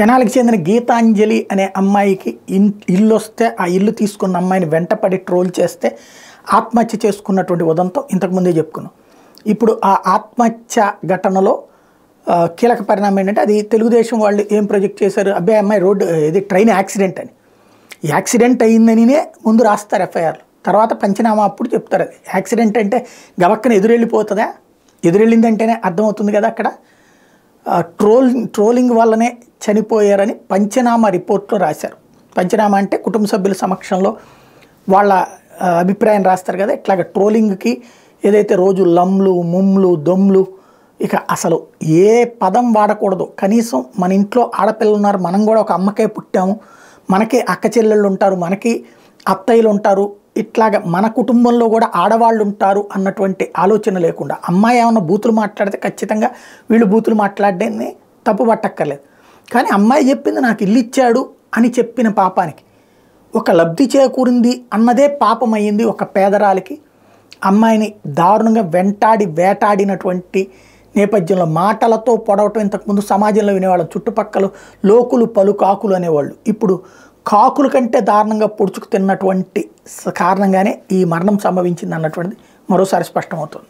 తెనాలికి చెందిన గీతాంజలి అనే అమ్మాయికి ఇన్ ఇల్లు వస్తే ఆ ఇల్లు తీసుకున్న అమ్మాయిని వెంటపడి ట్రోల్ చేస్తే ఆత్మహత్య చేసుకున్నటువంటి ఉదంతం ఇంతకుముందే చెప్పుకున్నాం. ఇప్పుడు ఆ ఆత్మహత్య ఘటనలో కీలక పరిణామం ఏంటంటే అది తెలుగుదేశం వాళ్ళు ఏం ప్రొజెక్ట్ చేశారు? అబ్బాయి అమ్మాయి రోడ్డు ఇది ట్రైన్ యాక్సిడెంట్ అని. యాక్సిడెంట్ అయిందనినే ముందు రాస్తారు ఎఫ్ఐఆర్లు తర్వాత పంచనామా అప్పుడు చెప్తారు. అది యాక్సిడెంట్ అంటే గవక్కన ఎదురెళ్ళిపోతుందా? ఎదురెళ్ళిందంటేనే అర్థమవుతుంది కదా అక్కడ. ట్రోల్ ట్రోలింగ్ వల్లనే చనిపోయారని పంచనామా రిపోర్ట్లో రాశారు. పంచనామా అంటే కుటుంబ సభ్యుల సమక్షంలో వాళ్ళ అభిప్రాయం రాస్తారు కదా ఇట్లాగ ట్రోలింగ్కి ఏదైతే రోజు లమ్లు ముమ్లు దొమ్లు ఇక అసలు ఏ పదం వాడకూడదు. కనీసం మన ఇంట్లో ఆడపిల్లలు ఉన్నారు మనం కూడా ఒక అమ్మకే పుట్టాము మనకి అక్క చెల్లెళ్ళు ఉంటారు మనకి అత్తయ్యలు ఉంటారు ఇట్లాగ మన కుటుంబంలో కూడా ఆడవాళ్ళు ఉంటారు అన్నటువంటి ఆలోచన లేకుండా అమ్మాయి ఏమన్నా బూతులు మాట్లాడితే ఖచ్చితంగా వీళ్ళు బూతులు మాట్లాడడాన్ని తప్పు పట్టక్కర్లేదు. కానీ అమ్మాయి చెప్పింది నాకు ఇల్లు ఇచ్చాడు అని చెప్పిన పాపానికి ఒక లబ్ధి చేకూరింది అన్నదే పాపమయ్యింది ఒక పేదరాలికి అమ్మాయిని దారుణంగా వెంటాడి వేటాడినటువంటి నేపథ్యంలో మాటలతో పొడవటం ఇంతకుముందు సమాజంలో వినేవాళ్ళం చుట్టుపక్కల లోకులు పలు కాకులు అనేవాళ్ళు. ఇప్పుడు కాకుల కంటే దారుణంగా పొడుచుకు తిన్నటువంటి కారణంగానే ఈ మరణం సంభవించింది అన్నటువంటిది మరోసారి స్పష్టమవుతుంది.